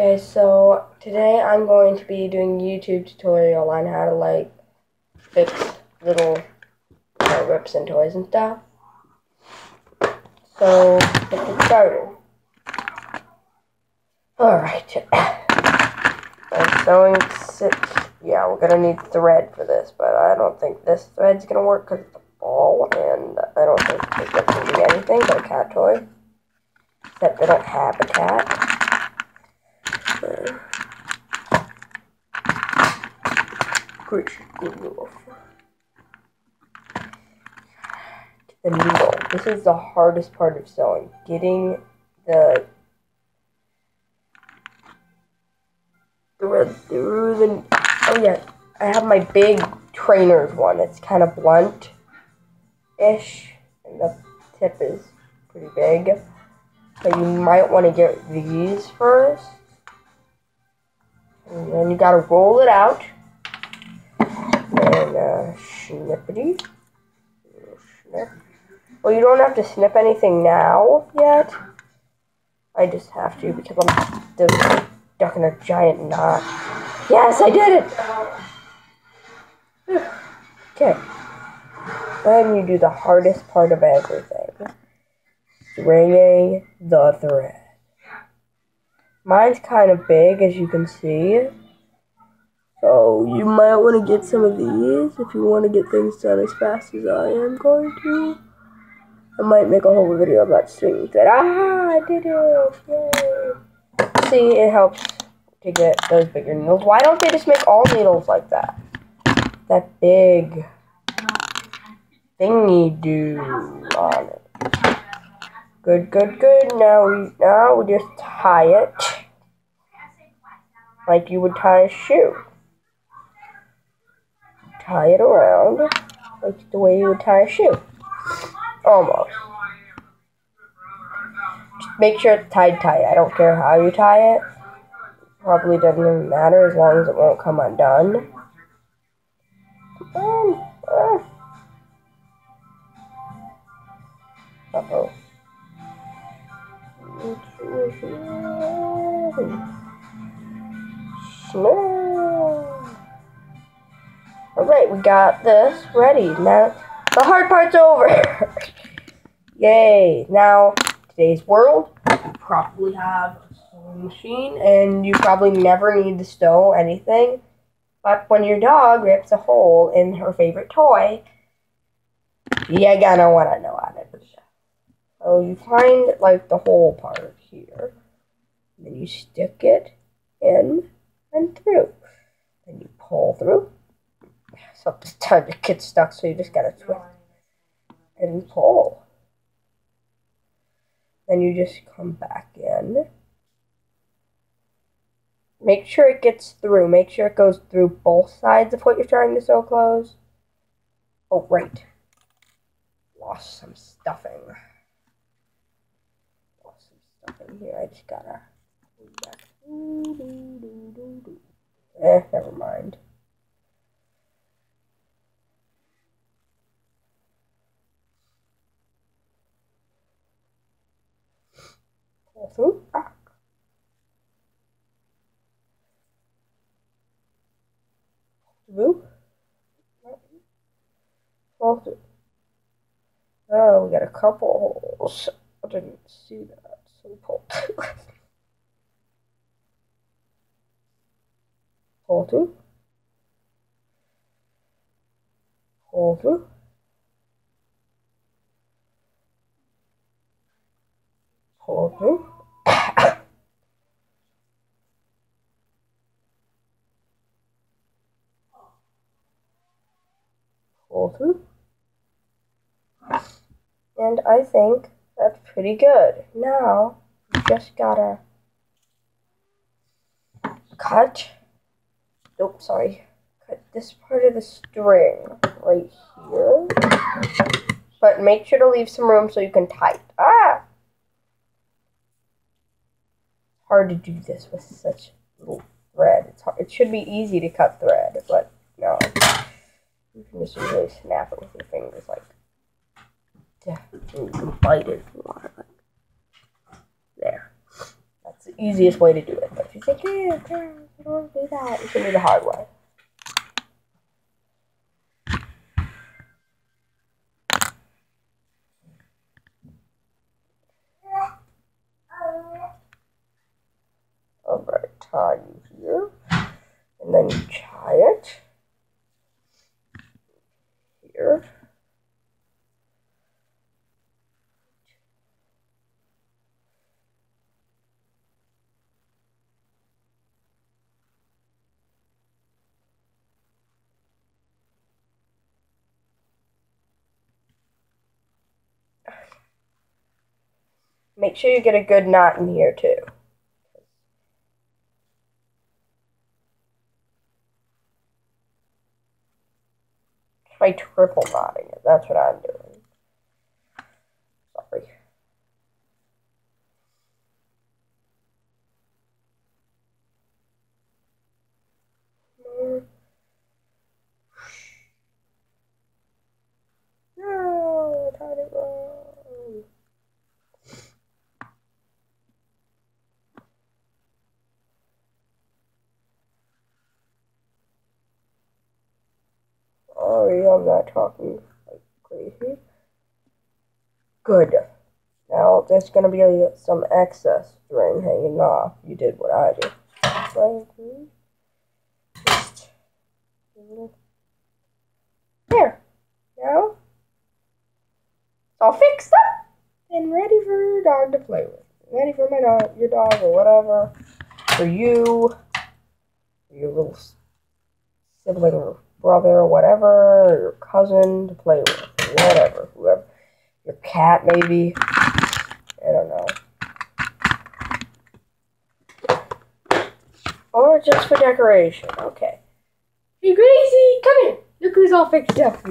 Okay, so today I'm going to be doing YouTube tutorial on how to like fix little you rips and toys and stuff. So let's get started. Alright. I'm sewing six. Yeah, we're gonna need thread for this, but I don't think this thread's gonna work because it's a ball, and I don't think it's gonna be anything but a cat toy. Except I don't have a cat. Gracious good lord. The needle. This is the hardest part of sewing. Getting the thread through the. Oh yeah, I have my big trainer's one. It's kind of blunt ish, and the tip is pretty big. So you might want to get these first. And then you gotta roll it out. Snippity. Snip. Well, you don't have to snip anything now yet. I just have to because I'm stuck in a giant knot. Yes, I did it! okay. Then you do the hardest part of everything. Stringing the thread. Mine's kind of big, as you can see. So you might want to get some of these if you want to get things done as fast as I am going to. I might make a whole video about stringing thread. Ah, I did it! Yay! See, it helps to get those bigger needles. Why don't they just make all needles like that? That big thingy do on it. Good, good, good. Now we now we just tie it like you would tie a shoe. Tie it around like the way you would tie a shoe. Almost. Just make sure it's tied tight. I don't care how you tie it. Probably doesn't even matter as long as it won't come undone. Um, uh. Uh-oh. Alright, we got this ready. Now, the hard part's over. Yay. Now, today's world, you probably have a sewing machine, and you probably never need to sew anything. But when your dog rips a hole in her favorite toy, you're gonna want to know how to do that. So you find like the hole part here. And then you stick it in and through. Then you pull through. Sometimes it gets stuck, so you just gotta twist and pull. Then you just come back in. Make sure it gets through. Make sure it goes through both sides of what you're trying to sew close. Oh, right. Lost some stuffing in here. I just gotta. Eh, never mind. Pull through. Ah. Through. Oh, we got a couple holes. I didn't see that pull two. pull two. Pull through. Pull through. pull through. And I think that's pretty good. Now, you just gotta cut, nope, sorry, cut this part of the string right here. But make sure to leave some room so you can tie it. Ah! Hard to do this with such little thread. It's hard. It should be easy to cut thread, but no. You can just really snap it with your fingers like yeah, you can bite it there. That's the easiest way to do it. But if you care, parents. You don't want to do that. You can do the hard way. Alright, tie you here. And then you tie it. Here. Make sure you get a good knot in here too. Try triple knotting it. That's what I'm doing. Sorry. No, I tied it wrong. Sorry, I'm not talking like crazy. Good. Now there's gonna be some excess string hanging off. You did what I did. There. Now it's all fixed up and ready for your dog to play with. Ready for my dog, your dog, or whatever. For you, your little sibling brother or whatever, or your cousin to play with, whatever, whoever. Your cat, maybe. I don't know. Or just for decoration. Okay. Hey, Gracie, come here. Look who's all fixed up